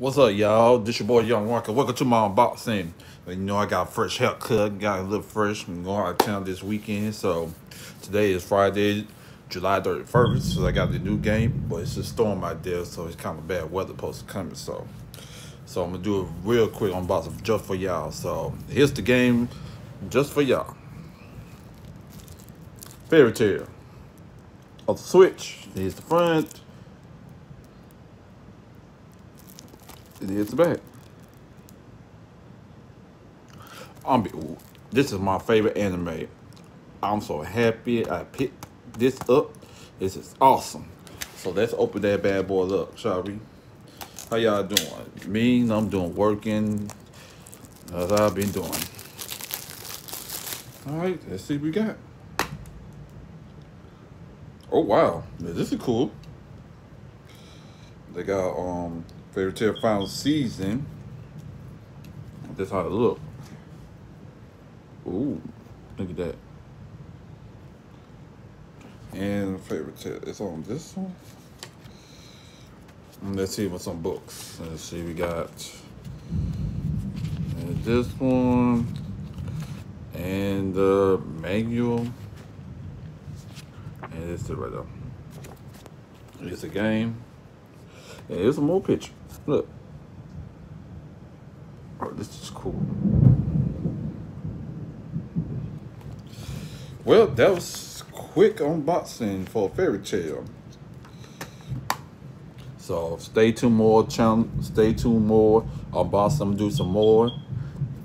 What's up, y'all? This your boy Young Walker. Welcome to my unboxing. You know I got fresh haircut, got a little fresh. I'm going out of town this weekend, so today is Friday, July 31st. So I got the new game, but it's a storm out there, so it's kind of bad weather supposed to coming. So, so I'm gonna do a real quick unboxing just for y'all. So here's the game, just for y'all. Fairy Tail Of the Switch. Here's the front. It is bad. I'm this is my favorite anime. I'm so happy I picked this up. This is awesome. So let's open that bad boy up, shall we? How y'all doing? Me, I'm doing working. As I've been doing. All right, let's see what we got. Oh wow, this is cool. They got um Fairy Tail final season. That's how it look. Ooh, look at that. And Fairy Tail it's on this one. And let's see what's on books. Let's see, we got this one and the manual. And this is right there. It's a game. And here's some more picture. Look. Oh, this is cool. Well, that was quick unboxing for Fairy Tail. So stay tuned more channel. Stay tuned more. Unbox. I'm do some more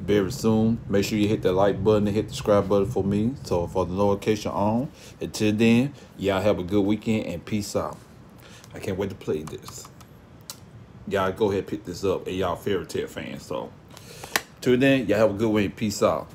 very soon. Make sure you hit that like button and hit the subscribe button for me. So for the notification on. Until then, y'all have a good weekend and peace out. I can't wait to play this y'all go ahead pick this up and y'all fairy tail fans. So till then, y'all have a good one. Peace out.